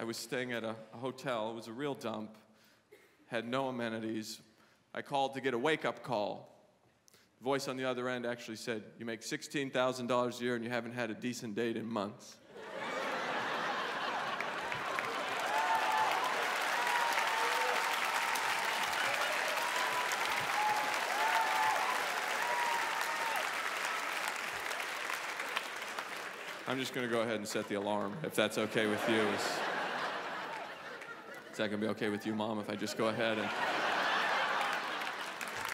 I was staying at a, a hotel. It was a real dump, had no amenities. I called to get a wake up call. The voice on the other end actually said, You make $16,000 a year and you haven't had a decent date in months. I'm just going to go ahead and set the alarm if that's okay with you. Is that going to be okay with you, Mom, if I just go ahead and.